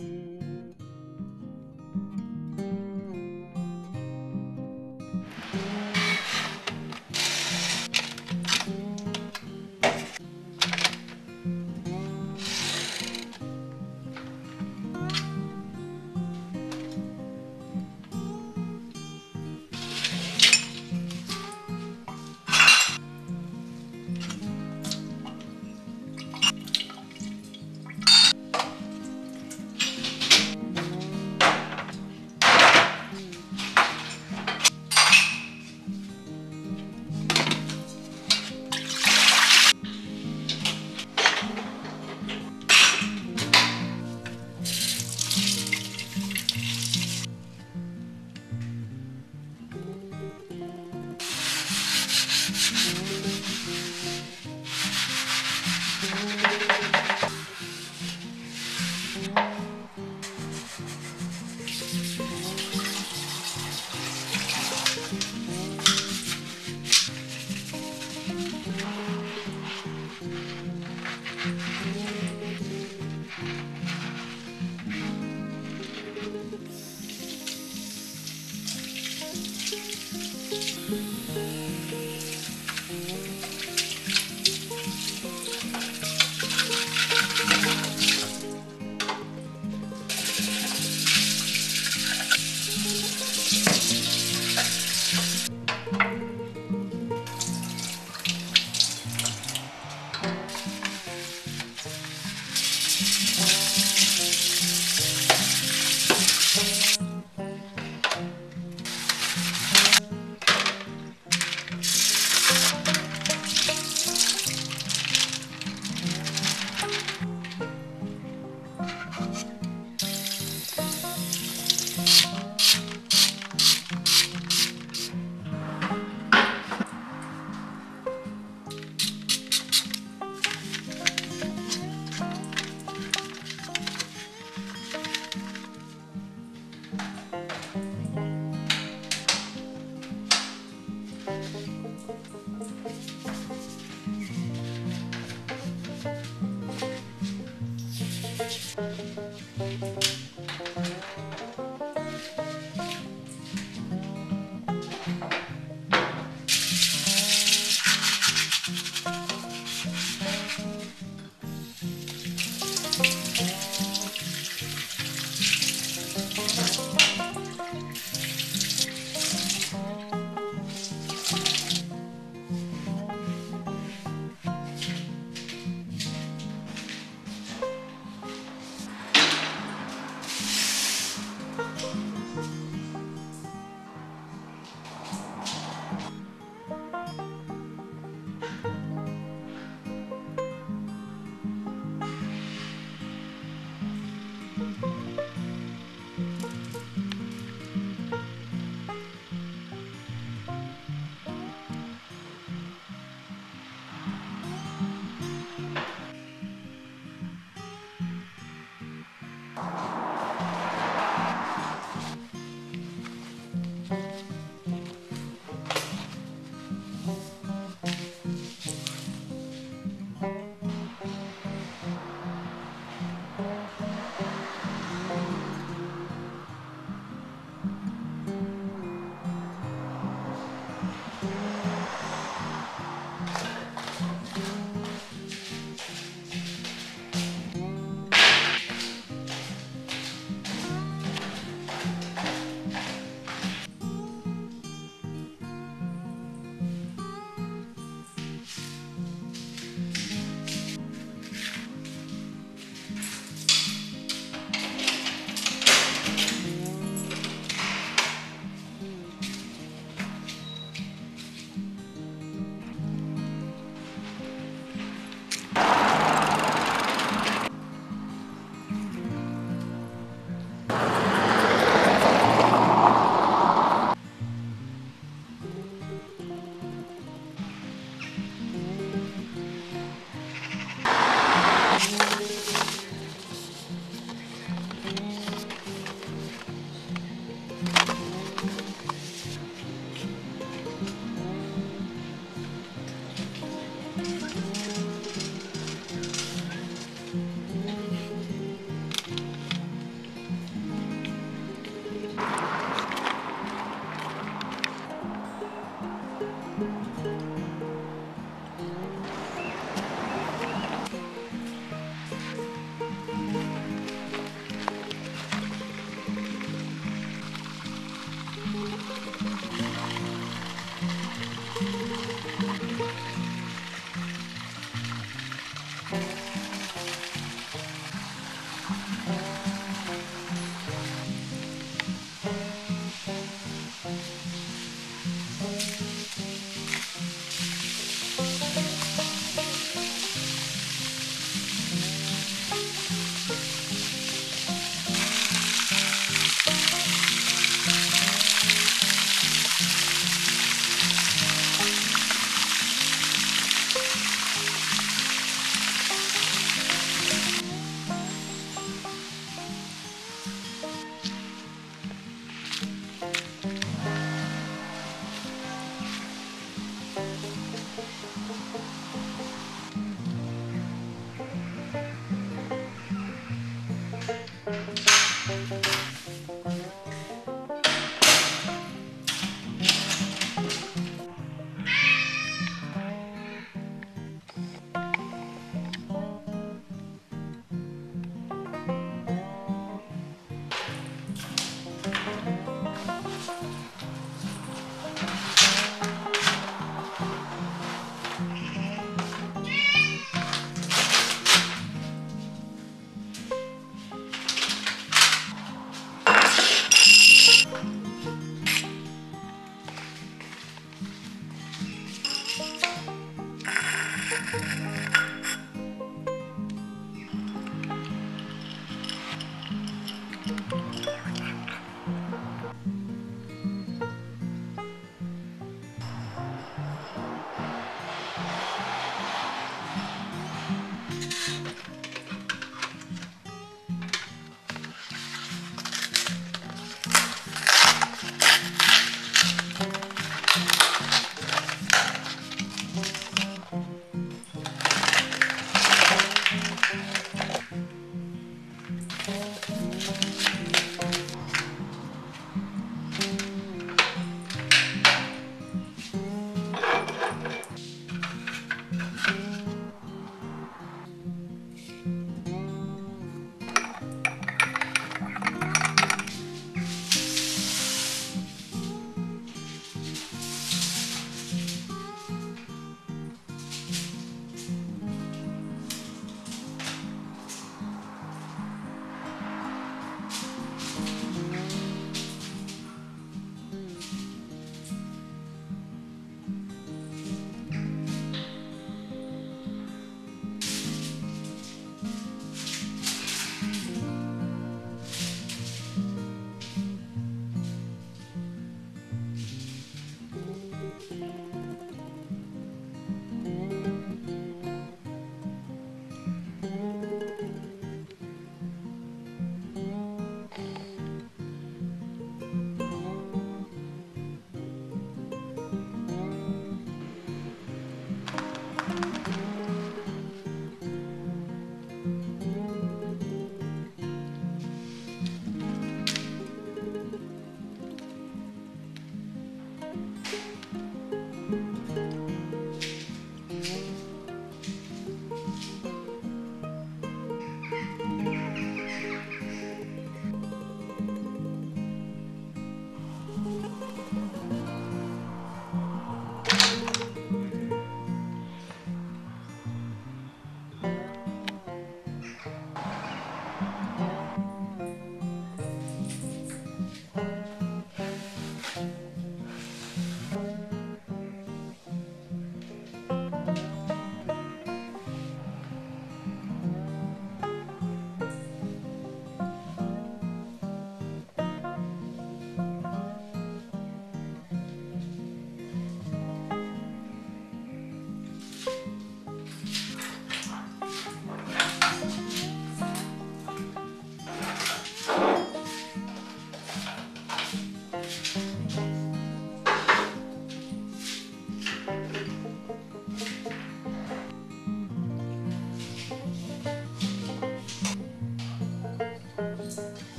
Mm-hmm.